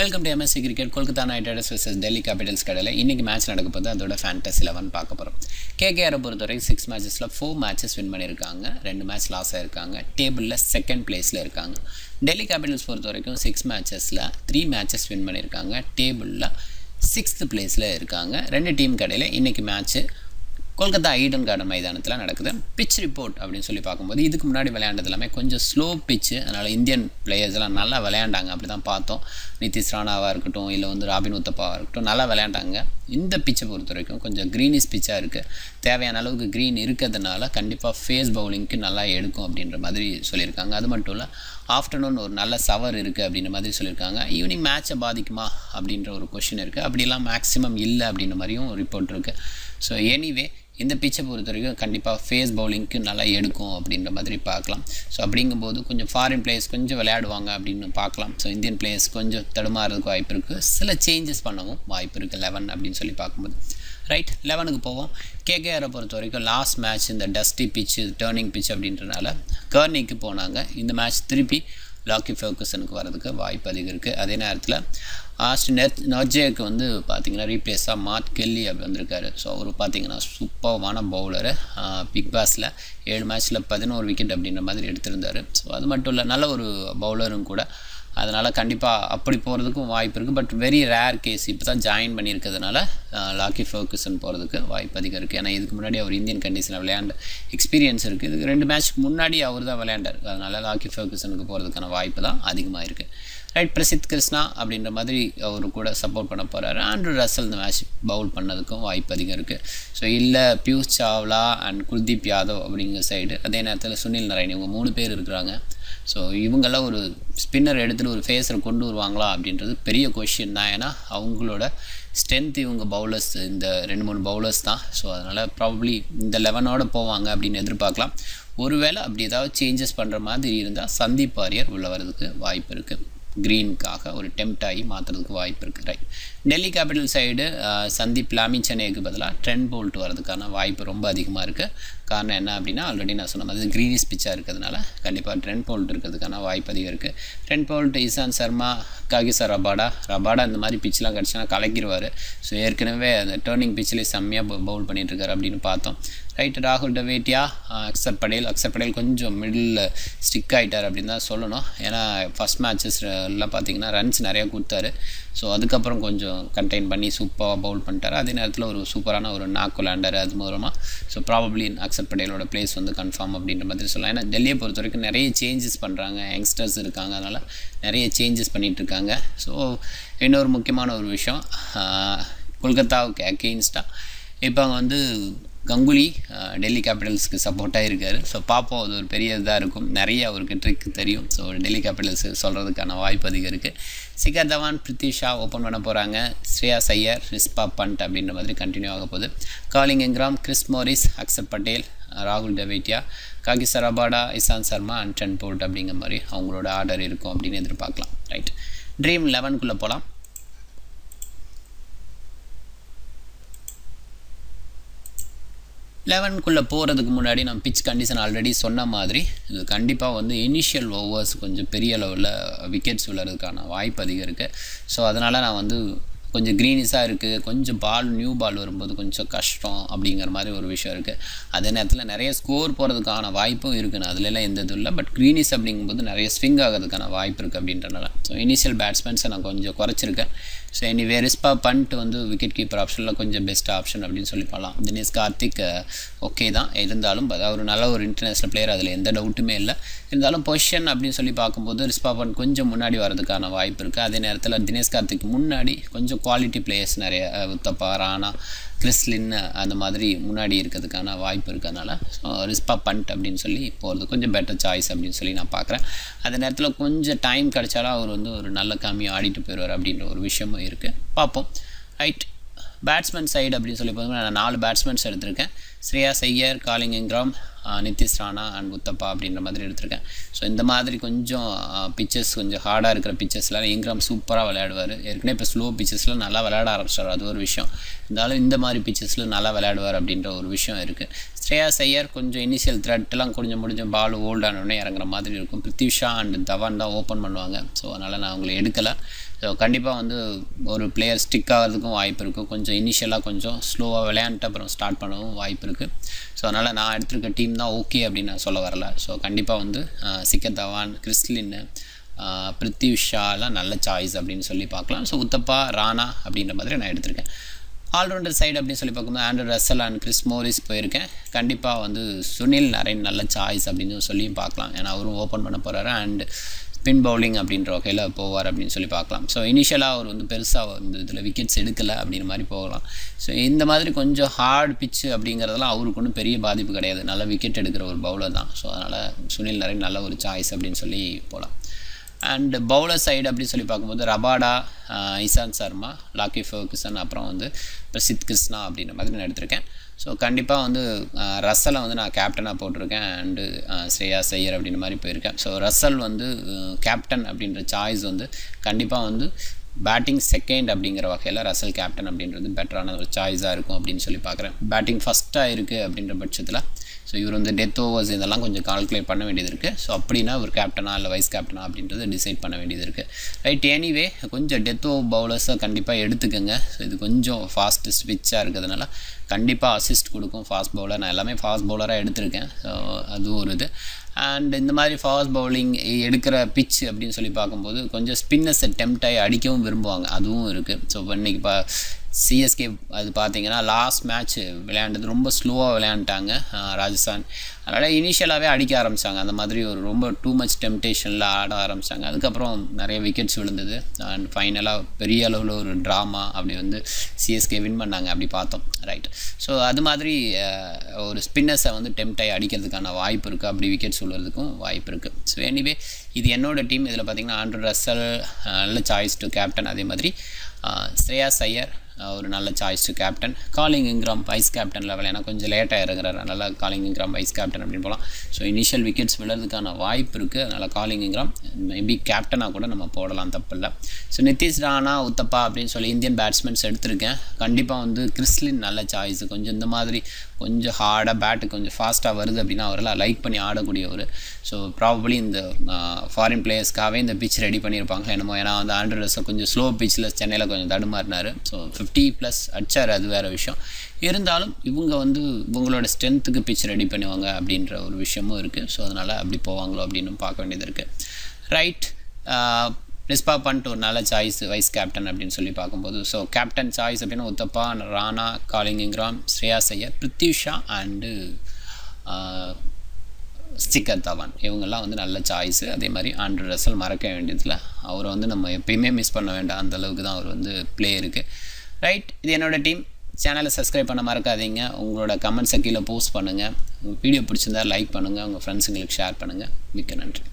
Welcome to MSC cricket Kolkata Knight Riders versus Delhi Capitals கடையில். இன்றைக்கி match நடக்க போது அதோட ஃபேண்டஸ் லெவன் பார்க்க போகிறோம் கேகேஆரை பொறுத்தவரைக்கும் சிக்ஸ் மேட்சஸில் ஃபோர் மேட்சஸ் வின் பண்ணியிருக்காங்க. ரெண்டு மேட்ச் லாஸ் ஆகிருக்காங்க டேபிளில் செகண்ட் பிளேஸில் இருக்காங்க. டெல்லி கேபிட்டல்ஸ் பொறுத்த வரைக்கும் சிக்ஸ் மேட்சஸில் த்ரீ மேட்சஸ் வின் பண்ணியிருக்காங்க. டேபிளில் சிக்ஸ்த் பிளேஸில் இருக்காங்க. ரெண்டு டீம் கடையில் இன்றைக்கி மேட்ச்சு கொல்கத்தா ஈடன் கார்டன் மைதானத்தில் நடக்குது. பிச் ரிப்போர்ட் அப்படின்னு சொல்லி பார்க்கும்போது இதுக்கு முன்னாடி விளையாண்டது எல்லாமே கொஞ்சம் ஸ்லோ பிச்சு அதனால் இந்தியன் பிளேயர்ஸ் எல்லாம் நல்லா விளையாண்டாங்க. அப்படி தான் பார்த்தோம். நிதிஷ் ராணாவாக இருக்கட்டும் இல்லை வந்து ராபின் உத்தப்பாவாக இருக்கட்டும் நல்லா விளையாண்டாங்க. இந்த பிச்சை பொறுத்த வரைக்கும் கொஞ்சம் க்ரீனிஷ் பிச்சாக இருக்குது தேவையான அளவுக்கு க்ரீன் இருக்கிறதுனால கண்டிப்பாக ஃபேஸ் பவுலிங்க்கு நல்லா எடுக்கும் அப்படின்ற மாதிரி சொல்லியிருக்காங்க. அது மட்டும் இல்லை ஆஃப்டர்நூன் ஒரு நல்ல சவர் இருக்குது அப்படின்ற மாதிரி சொல்லியிருக்காங்க. ஈவினிங் மேட்சை பாதிக்குமா அப்படின்ற ஒரு கொஷின் இருக்குது அப்படிலாம் மேக்ஸிமம் இல்லை அப்படின்ற மாதிரியும் ரிப்போர்ட் இருக்குது ஸோ எனிவே இந்த பிச்சை பொறுத்த வரைக்கும் கண்டிப்பாக ஃபேஸ் பவுலிங்க்கு நல்லா எடுக்கும் அப்படின்ற மாதிரி பார்க்கலாம். ஸோ அப்படிங்கும்போது கொஞ்சம் ஃபாரின் பிளேயர்ஸ் கொஞ்சம் விளையாடுவாங்க அப்படின்னு பார்க்கலாம். ஸோ இந்தியன் பிளேயர்ஸ் கொஞ்சம் தடுமாறதுக்கு வாய்ப்பு இருக்குது சில சேஞ்சஸ் பண்ணவும் வாய்ப்பு இருக்குது லெவன் அப்படின்னு சொல்லி பார்க்கும்போது. ரைட் லெவனுக்கு போவோம். கேகேஆரை பொறுத்த வரைக்கும் லாஸ்ட் மேட்ச் இந்த டஸ்டி பிச்சு டேர்னிங் பிச் அப்படின்றனால கர்னிக்கு போனாங்க. இந்த மேட்ச் திருப்பி லாக்கி ஃபோக்கஸனுக்கு வரதுக்கு வாய்ப்பு அதிகம் இருக்குது அதே நேரத்தில் ஆஸ்ட் நர்ஜேக்கு வந்து பார்த்திங்கன்னா ரீப்ளேஸாக மார்க் கெல்லி அப்படி வந்திருக்காரு. ஸோ அவர் பார்த்திங்கன்னா சூப்பர்வான பவுலரு பிக் பாஸில் ஏழு மேட்ச்சில் பதினோரு விக்கெட் அப்படின்ற மாதிரி எடுத்திருந்தார். ஸோ அது மட்டும் இல்லை நல்ல ஒரு பவுலரும் கூட. அதனால் கண்டிப்பாக அப்படி போகிறதுக்கும் வாய்ப்பு இருக்குது பட் வெரி ரேர் கேஸ் இப்போ தான் ஜாயின் பண்ணியிருக்கிறதுனால லாக்கி ஃபோக்கஸன் போகிறதுக்கு வாய்ப்பு அதிகம் இருக்குது ஏன்னா இதுக்கு முன்னாடி அவர் இந்தியன் கண்டிஷனில் விளையாண்ட எக்ஸ்பீரியன்ஸ் இருக்குது இதுக்கு ரெண்டு மேட்ச்க்கு முன்னாடி அவர் தான் விளையாண்டார். அதனால் லாக்கி ஃபோக்கஸனுக்கு போகிறதுக்கான வாய்ப்பு தான் அதிகமாக இருக்குது ரைட் பிரசித் கிருஷ்ணா அப்படின்ற மாதிரி அவர் கூட சப்போர்ட் பண்ண போகிறாரு ஆண்ட்ரூ ரசல் இந்த மேட்ச் பவுல் பண்ணதுக்கும் வாய்ப்பு அதிகம் இருக்குது ஸோ இல்லை பியூஷ் சாவ்லா அண்ட் குல்தீப் யாதவ் அப்படிங்கிற சைடு அதே நேரத்தில் சுனில் நாராயண் இவங்க மூணு பேர் இருக்கிறாங்க. ஸோ இவங்கெல்லாம் ஒரு ஸ்பின்னர் எடுத்துகிட்டு ஒரு ஃபேஸரை கொண்டு வருவாங்களா அப்படின்றது பெரிய கொஷின் தான். ஏன்னா அவங்களோட ஸ்ட்ரென்த் இவங்க பவுலர்ஸ் இந்த ரெண்டு மூணு பவுலர்ஸ் தான். ஸோ அதனால் ப்ராபப்ளி இந்த லெவனோட போவாங்க அப்படின்னு எதிர்பார்க்கலாம். ஒருவேளை அப்படி ஏதாவது சேஞ்சஸ் பண்ணுற மாதிரி இருந்தால் சந்தீப் வாரியர் உள்ள வரதுக்கு வாய்ப்பு இருக்குது க்ரீனுக்காக ஒரு டெம்ட் ஆகி மாற்றுறதுக்கு வாய்ப்பு இருக்குது right Delhi Capital side Sandeep சென்னைக்கு பதிலாக ட்ரெண்ட் போல்ட் வரதுக்கான வாய்ப்பு ரொம்ப அதிகமாக இருக்குது காரணம் என்ன அப்படின்னா ஆல்ரெடி நான் சொன்ன மாதிரி க்ரீனிஷ் பிச்சாக இருக்கிறதுனால கண்டிப்பாக ட்ரெண்ட் போல்ட் இருக்கிறதுக்கான வாய்ப்பு அதிகம் இருக்குது Trent Boult Ishant Sharma Kagiso Rabada Rabada இந்த மாதிரி பிச்செலாம் கிடச்சினா கலக்கிடுவார் ஸோ ஏற்கனவே அந்த டேர்னிங் பிச்சிலே செம்மையாக பவுல் பண்ணிகிட்ருக்காரு அப்படின்னு பார்த்தோம். ரைட்டு ராகுல் டவேட்டியா அக்சர் படேல் அக்சர் படேல் கொஞ்சம் மிடில் ஸ்டிக் ஆகிட்டார் அப்படின்னு தான் சொல்லணும். ஏன்னா ஃபஸ்ட் மேட்சஸ் எல்லாம் பார்த்தீங்கன்னா ரன்ஸ் நிறையா கொடுத்தாரு. ஸோ அதுக்கப்புறம் கொஞ்சம் கண்டெயின் பண்ணி சூப்பராக பவுல் பண்ணிட்டார். அதே நேரத்தில் ஒரு சூப்பரான ஒரு நாக் விளாண்டார் அது மூலமாக ஸோ ப்ராபப்ளி அக்சர் படேலோட பிளேஸ் வந்து கன்ஃபார்ம் அப்படின்ற மாதிரி சொல்லலாம். ஏன்னா டெல்லியை பொறுத்த வரைக்கும் நிறைய சேஞ்சஸ் பண்ணுறாங்க யங்ஸ்டர்ஸ் இருக்காங்க. அதனால் நிறைய சேஞ்சஸ் பண்ணிகிட்டு இருக்காங்க. ஸோ இன்னொரு முக்கியமான ஒரு விஷயம் கொல்கத்தாவுக்கு அகெயின்ஸ்டாக இப்போ அவங்க வந்து கங்குலி டெல்லி கேபிட்டல்ஸ்க்கு சப்போர்ட்டாக இருக்கார் ஸோ பார்ப்போம் அது ஒரு பெரிய இதாக இருக்கும். நிறைய அவருக்கு ட்ரிக் தெரியும். ஸோ டெல்லி கேபிட்டல்ஸ் சொல்கிறதுக்கான வாய்ப்பு அதிகம் இருக்குது சிகர் தவான் பிரித்திஷா ஓப்பன் பண்ண போகிறாங்க ஸ்ரேயா சையர் ரிஸ்பா பண்ட் அப்படின்ற மாதிரி கண்டினியூ ஆக போகுது. Colin Ingram Chris Morris Axar Patel ராகுல் Tewatia Kagiso Rabada Ishant Sharma and ten board அப்படிங்கிற மாதிரி அவங்களோட ஆர்டர் இருக்கும் அப்படின்னு எதிர்பார்க்கலாம். ரைட் ட்ரீம் லெவனுக்குள்ளே போகலாம் லெவனுக்குள்ளே போகிறதுக்கு முன்னாடி நம்ம பிச் கண்டிஷன் ஆல்ரெடி சொன்ன மாதிரி இது கண்டிப்பாக வந்து இனிஷியல் ஓவர்ஸ் கொஞ்சம் பெரிய அளவில் விக்கெட்ஸ் விழுறதுக்கான வாய்ப்பு அதிகம் இருக்குது ஸோ அதனால் நான் வந்து கொஞ்சம் க்ரீனிஷாக இருக்குது கொஞ்சம் பால் நியூ பால் வரும்போது கொஞ்சம் கஷ்டம் அப்படிங்கிற மாதிரி ஒரு விஷயம் இருக்குது அதே நேரத்தில் நிறைய ஸ்கோர் போகிறதுக்கான வாய்ப்பும் இருக்குன்னு அதுலலாம் எந்த இது இல்லை. பட் க்ரீனிஷ் அப்படிங்கும்போது நிறைய ஸ்விங் ஆகிறதுக்கான வாய்ப்பு இருக்குது அப்படின்றனால. ஸோ இனிஷியல் பேட்ஸ்மேன்ஸை நான் கொஞ்சம் குறைச்சிருக்கேன். ஸோ எனிவே ரிஸ்பா பண்ட் வந்து விக்கெட் கீப்பர் ஆப்ஷனில் கொஞ்சம் பெஸ்ட் ஆப்ஷன் அப்படின்னு சொல்லி பண்ணலாம் தினேஷ் கார்த்திக் ஓகே தான். இருந்தாலும் அதாவது ஒரு நல்ல ஒரு இன்டர்நேஷ்னல் பிளேயர் அதில் எந்த டவுட்டுமே இல்லை. இருந்தாலும் பொசிஷன் அப்படின்னு சொல்லி பார்க்கும்போது ரிஸ்பா பண்ட் கொஞ்சம் முன்னாடி வரதுக்கான வாய்ப்பு இருக்குது அதே நேரத்தில் தினேஷ் கார்த்திக் முன்னாடி கொஞ்சம் குவாலிட்டி பிளேயர்ஸ் நிறைய உத்தப்பா ராணா கிறிஸ்லின் அந்த மாதிரி முன்னாடி இருக்கிறதுக்கான வாய்ப்பு இருக்கிறதுனால ரிஸ்பா பண்ட் அப்படின்னு சொல்லி போகிறது கொஞ்சம் பெட்டர் சாய்ஸ் அப்படின்னு சொல்லி நான் பார்க்குறேன். அந்த நேரத்தில் கொஞ்சம் டைம் கிடைச்சாலும் அவர் வந்து ஒரு நல்ல கம்மியாக ஆடிட்டு போயிடுவார் அப்படின்ற ஒரு விஷயமும் இருக்குது பார்ப்போம். ரைட் பேட்ஸ்மேன் சைடு அப்படின்னு சொல்லி பார்த்தோம்னா நான் நாலு பேட்ஸ்மேன்ஸ் எடுத்திருக்கேன். Shreyas Iyer Colin Ingram Nitish Rana and Uthappa அப்படின்ற மாதிரி எடுத்திருக்கேன். ஸோ இந்த மாதிரி கொஞ்சம் பிச்சர்ஸ் கொஞ்சம் ஹார்டாக இருக்கிற பிச்சர்ஸ்லாம் இங்கிராம் சூப்பராக விளையாடுவார். ஏற்கனவே இப்போ ஸ்லோ பிச்சர்ஸ்லாம் நல்லா விளையாட ஆரம்பிச்சார். அது ஒரு விஷயம். இருந்தாலும் இந்த மாதிரி பிச்சர்ஸில் நல்லா விளையாடுவார் அப்படின்ற ஒரு விஷயம் இருக்குது ஸ்ரேயா சையர் கொஞ்சம் இனிஷியல் த்ரெட்லாம் கொஞ்சம் முடிஞ்ச பால் ஓல்டானோடனே இறங்குற மாதிரி இருக்கும். பிருத்திஷா அண்ட் தவான் தான் ஓப்பன் பண்ணுவாங்க. ஸோ அதனால் நான் அவங்களை எடுக்கலை. ஸோ கண்டிப்பாக வந்து ஒரு பிளேயர் ஸ்டிக் ஆகிறதுக்கும் வாய்ப்பு இருக்குது கொஞ்சம் இனிஷியலாக கொஞ்சம் ஸ்லோவாக விளையாண்டுட்டு அப்புறம் ஸ்டார்ட் பண்ணவும் வாய்ப்பு இருக்குது ஸோ அதனால் நான் எடுத்திருக்க டீம் தான் ஓகே அப்படின்னு நான் சொல்ல வரல. ஸோ கண்டிப்பாக வந்து சிக்கர் தவான் கிறிஸ்லின்னு பிருத்திவ் ஷாலாம் நல்ல சாய்ஸ் அப்படின்னு சொல்லி பார்க்கலாம். ஸோ உத்தப்பா ராணா அப்படின்ற மாதிரி நான் எடுத்திருக்கேன். ஆல்ரவுண்டர் சைடு அப்படின்னு சொல்லி பார்க்கும்போது Andrew Russell and Chris Morris போயிருக்கேன். கண்டிப்பாக வந்து சுனில் நரேன் நல்ல சாய்ஸ் அப்படின்னு சொல்லியும் பார்க்கலாம். ஏன்னா அவரும் ஓப்பன் பண்ண போகிறாரு அண்ட் ஸ்பின் பவுலிங் அப்படின்ற வகையில் போவார் அப்படின்னு சொல்லி பார்க்கலாம். ஸோ இனிஷியலாக அவர் வந்து பெருசாக வந்து இதில் விக்கெட்ஸ் எடுக்கலை அப்படின்ற மாதிரி போகலாம். ஸோ இந்த மாதிரி கொஞ்சம் ஹார்ட் பிச்சு அப்படிங்கிறதெல்லாம் அவருக்கு ஒன்றும் பெரிய பாதிப்பு கிடையாது. நல்ல விக்கெட் எடுக்கிற ஒரு பவுலர் தான். ஸோ அதனால் சுனில் நரேன் நல்ல ஒரு சாய்ஸ் அப்படின்னு சொல்லி போகலாம் அண்ட் பவுலர் சைடு அப்படின்னு சொல்லி பார்க்கும்போது Rabada Ishant Sharma Lockie Ferguson அப்புறம் வந்து பிரசித் கிருஷ்ணா அப்படின்ற மாதிரி நான் எடுத்திருக்கேன். ஸோ கண்டிப்பாக வந்து uh, ரசலை வந்து நான் கேப்டனாக போட்டிருக்கேன். அண்டு uh, ஸ்ரேயா செய்யர் அப்படின்ற மாதிரி போயிருக்கேன். ஸோ ரசல் வந்து uh, கேப்டன் அப்படின்ற சாய்ஸ் வந்து கண்டிப்பாக வந்து பேட்டிங் செகண்ட் அப்படிங்கிற வகையில் ரசல் கேப்டன் அப்படின்றது பெட்டரான ஒரு சாய்ஸாக இருக்கும் அப்படின்னு சொல்லி பார்க்குறேன். பேட்டிங் ஃபஸ்ட்டாக இருக்குது அப்படின்ற பட்சத்தில் ஸோ இவர் வந்து டெத் ஓவர்ஸ் இதெல்லாம் கொஞ்சம் கால்குலேட் பண்ண வேண்டியது இருக்குது ஸோ அப்படின்னா ஒரு கேப்டனா இல்லை வைஸ் கேப்டனா அப்படின்றது டிசைட் பண்ண வேண்டியது இருக்குது ரைட் எனிவே கொஞ்சம் டெத் ஓவர் பவுலர்ஸை கண்டிப்பாக எடுத்துக்கோங்க. ஸோ இது கொஞ்சம் ஃபாஸ்ட் ஸ்விட்சாக இருக்கிறதுனால கண்டிப்பாக அசிஸ்ட் கொடுக்கும் ஃபாஸ்ட் பவுலர் நான் எல்லாமே ஃபாஸ்ட் பவுலராக எடுத்திருக்கேன். ஸோ அது ஒரு இது. அண்ட் இந்த மாதிரி ஃபாஸ்ட் பவுலிங் எடுக்கிற பிச் அப்படின்னு சொல்லி பார்க்கும்போது கொஞ்சம் ஸ்பின்னர்ஸை டெம்ட் ஆகி அடிக்கவும் விரும்புவாங்க. அதுவும் இருக்குது ஸோ இன்றைக்கி இப்போ சிஎஸ்கே அது பார்த்தீங்கன்னா லாஸ்ட் மேட்ச் விளையாண்டது ரொம்ப ஸ்லோவாக விளையாண்டாங்க ராஜஸ்தான். அதனால் இனிஷியலாகவே அடிக்க ஆரம்பித்தாங்க அந்த மாதிரி ஒரு ரொம்ப டூ மச் டெம்டேஷனில் ஆட ஆரம்பித்தாங்க அதுக்கப்புறம் நிறைய விக்கெட்ஸ் விழுந்தது. அண்ட் ஃபைனலாக பெரிய அளவில் ஒரு ட்ராமா அப்படி வந்து சிஎஸ்கே வின் பண்ணாங்க அப்படி பார்த்தோம். ரைட் ஸோ அது மாதிரி ஒரு ஸ்பின்னர்ஸை வந்து டெம்ட் ஆகி அடிக்கிறதுக்கான வாய்ப்பு இருக்குது அப்படி விக்கெட்ஸ் விழுறதுக்கும் வாய்ப்பு இருக்குது ஸோ எனிவே இது என்னோடய டீம் இதில் பார்த்திங்கன்னா ஆண்ட்ரூ ரசல் நல்ல சாய்ஸ் டு கேப்டன் அதே மாதிரி ஸ்ரேயா சையர் ஒரு நல்ல choice to captain Colin Ingram vice captain level ஏன்னா கொஞ்சம் லேட்டாக இறங்குறாரு. அதனால் காலிங் இங்கிராம் வைஸ் கேப்டன் அப்படின்னு போகலாம் ஸோ இனிஷியல் விக்கெட்ஸ் விழுறதுக்கான வாய்ப்பு இருக்குது அதனால் காலிங் இங்கிராம் மேபி கேப்டனாக கூட நம்ம போடலாம் தப்பில்லை. ஸோ நிதிஷ் ராணா உத்தப்பா அப்படின்னு சொல்லி இந்தியன் பேட்ஸ்மேன்ஸ் எடுத்திருக்கேன். கண்டிப்பாக வந்து கிறிஸ்லின் நல்ல சாய்ஸ் கொஞ்சம் இந்த மாதிரி கொஞ்சம் ஹார்டாக பேட்டு கொஞ்சம் ஃபாஸ்ட்டாக வருது அப்படின்னா அவரெல்லாம் லைக் பண்ணி ஆடக்கூடியவர். ஸோ ப்ராபப்ளி இந்த ஃபாரின் பிளேயர்ஸ்க்காகவே இந்த பிச் ரெடி பண்ணியிருப்பாங்க என்னமோ. ஏன்னா வந்து ஆண்ட்ரஸை கொஞ்சம் ஸ்லோ பிச்சில் சென்னையில் கொஞ்சம் தடுமாறினார். ஸோ ஃபிஃப்டி ப்ளஸ் அடிச்சார் அது வேறு விஷயம். இருந்தாலும் இவங்க வந்து இவங்களோட ஸ்ட்ரென்த்துக்கு பிச் ரெடி பண்ணுவாங்க அப்படின்ற ஒரு விஷயமும் இருக்குது ஸோ அதனால் அப்படி போவாங்களோ அப்படின்னு பார்க்க வேண்டியது இருக்குது ரைட் ரிஸ்பா பண்ட் ஒரு நல்ல சாய்ஸ் வைஸ் கேப்டன் அப்படின்னு சொல்லி பார்க்கும்போது ஸோ கேப்டன் சாய்ஸ் அப்படின்னா Uthappa Rana calling Ingram Shreya Iyer பிருத்யூஷா and ஸ்டிக்கர் தவான். இவங்கெல்லாம் வந்து நல்ல சாய்ஸு அதே மாதிரி ஆண்ட்ரு ரசல் மறக்க வேண்டியதில். அவரை வந்து நம்ம எப்பயுமே மிஸ் பண்ண வேண்டாம். அந்த அளவுக்கு தான் அவர் வந்து பிளே இருக்குது ரைட் இது என்னோடய டீம் சேனலை சப்ஸ்கிரைப் பண்ண மறக்காதீங்க. உங்களோட கமெண்ட்ஸை கீழே போஸ்ட் பண்ணுங்கள் உங்கள் வீடியோ பிடிச்சிருந்தா லைக் பண்ணுங்கள் உங்கள் ஃப்ரெண்ட்ஸுங்களுக்கு ஷேர் பண்ணுங்கள் மிக்க நன்றி.